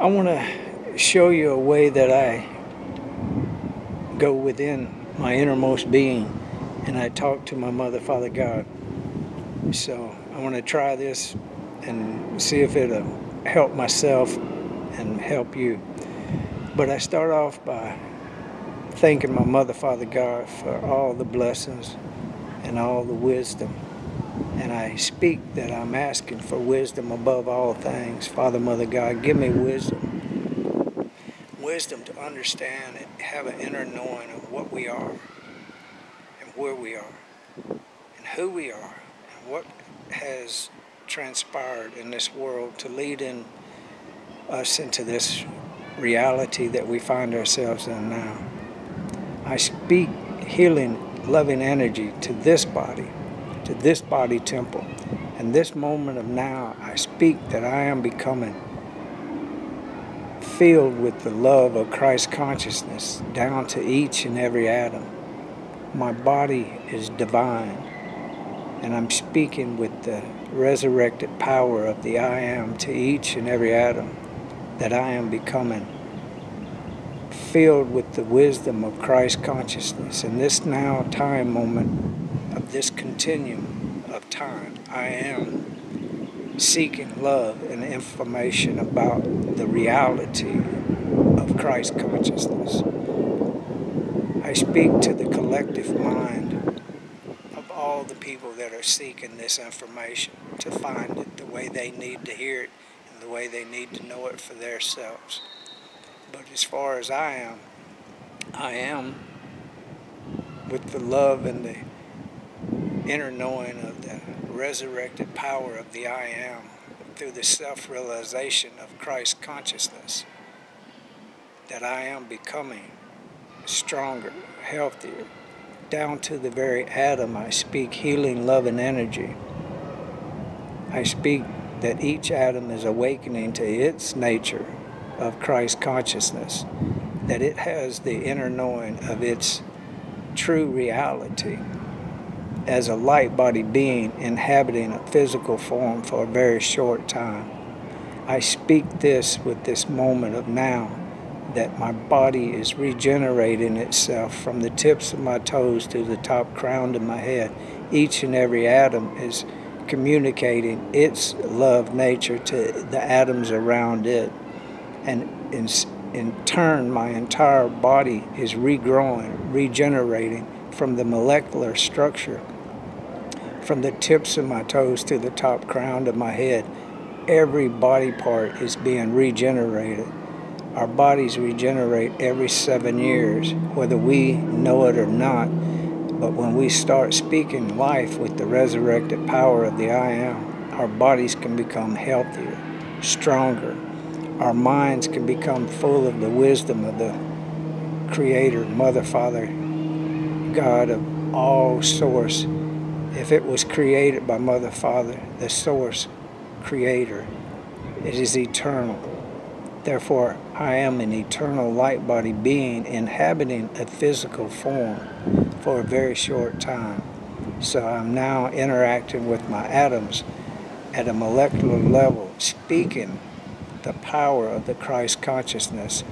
I want to show you a way that I go within my innermost being and I talk to my mother, Father God. So I want to try this and see if it'll help myself and help you. But I start off by thanking my mother, Father God, for all the blessings and all the wisdom. And I speak that I'm asking for wisdom above all things. Father, Mother God, give me wisdom. Wisdom to understand and have an inner knowing of what we are and where we are and who we are and what has transpired in this world to lead in us into this reality that we find ourselves in now. I speak healing, loving energy to this body, to this body temple. And this moment of now, I speak that I am becoming filled with the love of Christ consciousness down to each and every atom. My body is divine, and I'm speaking with the resurrected power of the I am to each and every atom that I am becoming filled with the wisdom of Christ consciousness. In this now time moment this continuum of time, I am seeking love and information about the reality of Christ consciousness. I speak to the collective mind of all the people that are seeking this information to find it the way they need to hear it and the way they need to know it for themselves. But as far as I am, I am with the love and the inner knowing of the resurrected power of the I am through the self-realization of Christ consciousness that I am becoming stronger, healthier. Down to the very atom, I speak healing, love, and energy. I speak that each atom is awakening to its nature of Christ consciousness, that it has the inner knowing of its true reality as a light body being inhabiting a physical form for a very short time. I speak this with this moment of now that my body is regenerating itself from the tips of my toes to the top crown of my head. Each and every atom is communicating its love nature to the atoms around it. And in, in turn, my entire body is regrowing, regenerating from the molecular structure, from the tips of my toes to the top crown of my head. Every body part is being regenerated. Our bodies regenerate every seven years, whether we know it or not. But when we start speaking life with the resurrected power of the I Am, our bodies can become healthier, stronger. Our minds can become full of the wisdom of the Creator, Mother, Father, God of all source. If it was created by Mother, Father, the source, Creator, it is eternal. Therefore, I am an eternal light body being inhabiting a physical form for a very short time. So I'm now interacting with my atoms at a molecular level, speaking the power of the Christ consciousness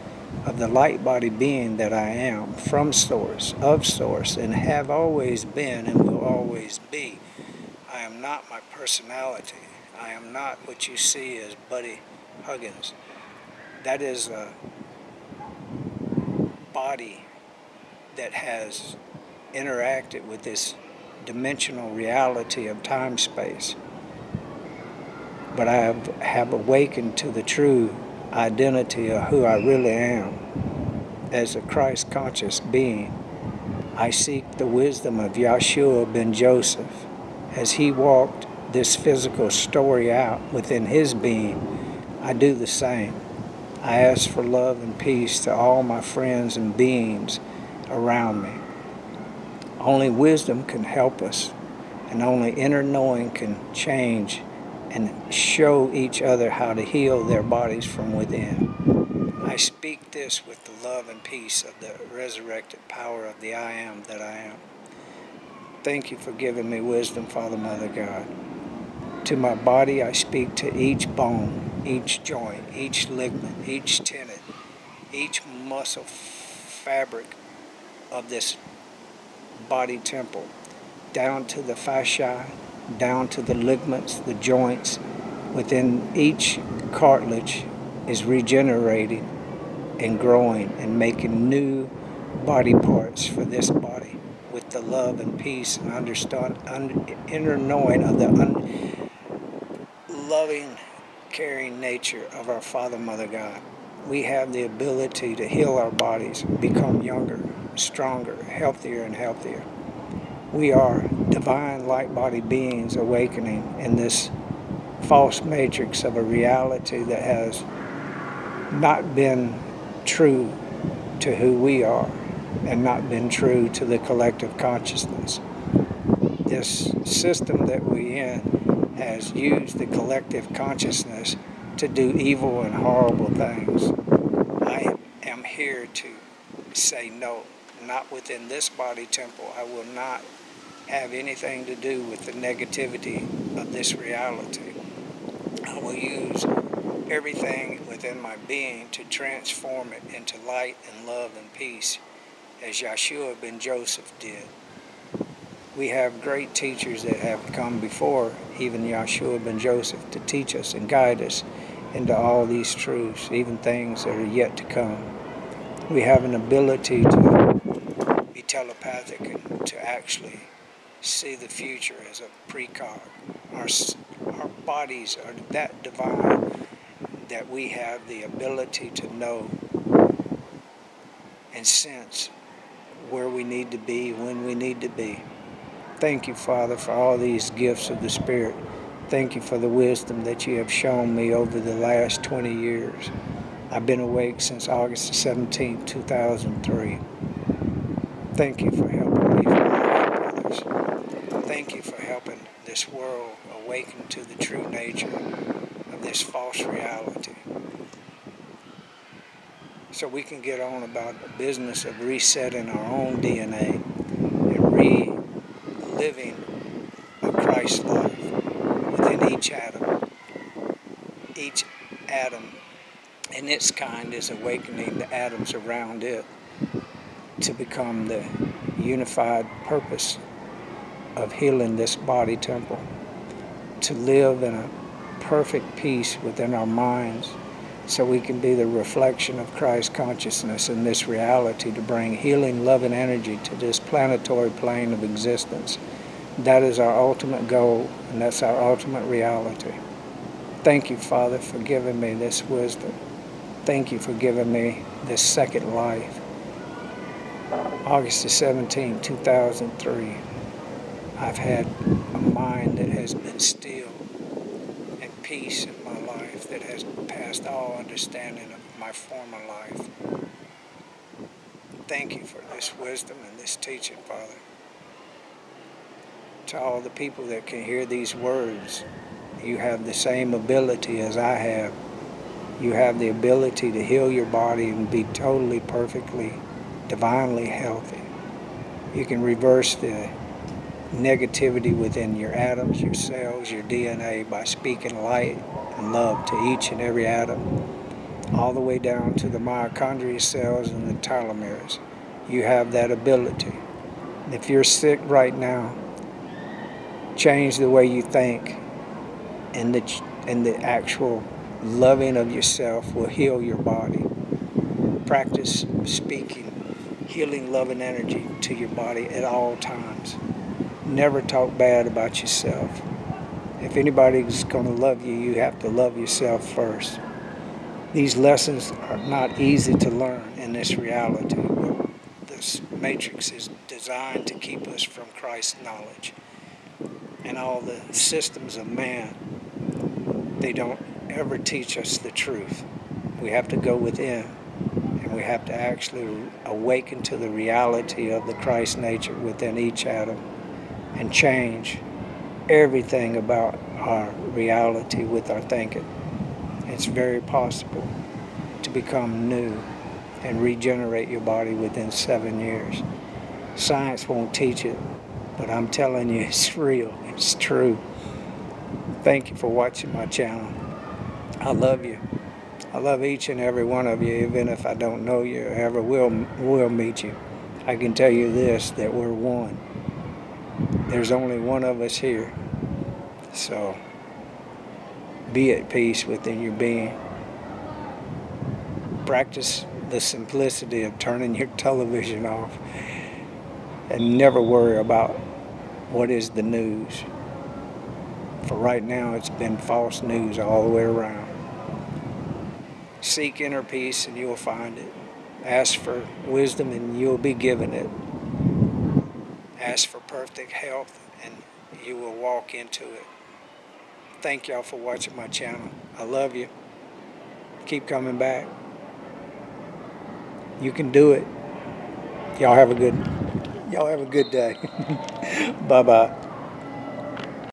of the light body being that I am, from source, of source, and have always been and will always be. I am not my personality. I am not what you see as Buddy Huggins that is a body that has interacted with this dimensional reality of time space. But I have, have awakened to the true identity of who I really am as a Christ conscious being. I seek the wisdom of Yeshua ben Joseph as he walked this physical story out within his being. I do the same. I ask for love and peace to all my friends and beings around me. Only wisdom can help us, and only inner knowing can change and show each other how to heal their bodies from within. I speak this with the love and peace of the resurrected power of the I am that I am. Thank you for giving me wisdom, Father, Mother, God. To my body I speak to each bone, each joint, each ligament, each tendon, each muscle fabric of this body temple, down to the fascia, down to the ligaments, the joints, within each cartilage is regenerating and growing and making new body parts for this body with the love and peace and understand, un, inner knowing of the un, loving, caring nature of our Father, Mother God. We have the ability to heal our bodies, become younger, stronger, healthier, and healthier. We are divine light body beings awakening in this false matrix of a reality that has not been true to who we are and not been true to the collective consciousness. This system that we in has used the collective consciousness to do evil and horrible things. I am here to say no, not within this body temple. I will not have anything to do with the negativity of this reality. I will use everything within my being to transform it into light and love and peace as Yeshua ben Joseph did. We have great teachers that have come before even Yeshua ben Joseph to teach us and guide us into all these truths, even things that are yet to come. We have an ability to be telepathic and to actually see the future as a precog. Our, our bodies are that divine that we have the ability to know and sense where we need to be, when we need to be. Thank you, Father, for all these gifts of the Spirit. Thank you for the wisdom that you have shown me over the last 20 years. I've been awake since August 17, 2003. Thank you for helping me, brothers. Thank you for helping this world awaken to the true nature of this false reality so we can get on about the business of resetting our own DNA and reliving a Christ life within each atom. Each atom in its kind is awakening the atoms around it to become the unified purpose of healing this body temple, to live in a perfect peace within our minds so we can be the reflection of Christ consciousness in this reality to bring healing, love, and energy to this planetary plane of existence. That is our ultimate goal, and that's our ultimate reality. Thank you, Father, for giving me this wisdom. Thank you for giving me this second life. August the 17, 2003, I've had a mind that has been still and peace in my life that has passed all understanding of my former life. Thank you for this wisdom and this teaching, Father. To all the people that can hear these words, you have the same ability as I have. You have the ability to heal your body and be totally, perfectly, divinely healthy. You can reverse the negativity within your atoms, your cells, your DNA by speaking light and love to each and every atom, all the way down to the mitochondria cells and the telomeres. You have that ability. If you're sick right now, change the way you think, and the, and the actual loving of yourself will heal your body. Practice speaking healing, love, and energy to your body at all times. Never talk bad about yourself if anybody's going to love you, you have to love yourself first. These lessons are not easy to learn in this reality. This matrix is designed to keep us from Christ's knowledge. And all the systems of man, they don't ever teach us the truth. We have to go within and we have to actually awaken to the reality of the Christ nature within each atom and change everything about our reality with our thinking. It's very possible to become new and regenerate your body within seven years. Science won't teach it, but I'm telling you, it's real, it's true. Thank you for watching my channel. I love you. I love each and every one of you, even if I don't know you or ever will will meet you. I can tell you this that we're one. There's only one of us here. So be at peace within your being. Practice the simplicity of turning your television off and never worry about what is the news. For right now, it's been false news all the way around. Seek inner peace and you'll find it. Ask for wisdom and you'll be given it. Ask for perfect health and you will walk into it. Thank y'all for watching my channel. I love you. Keep coming back. You can do it. Y'all have a good y'all have a good day. bye bye.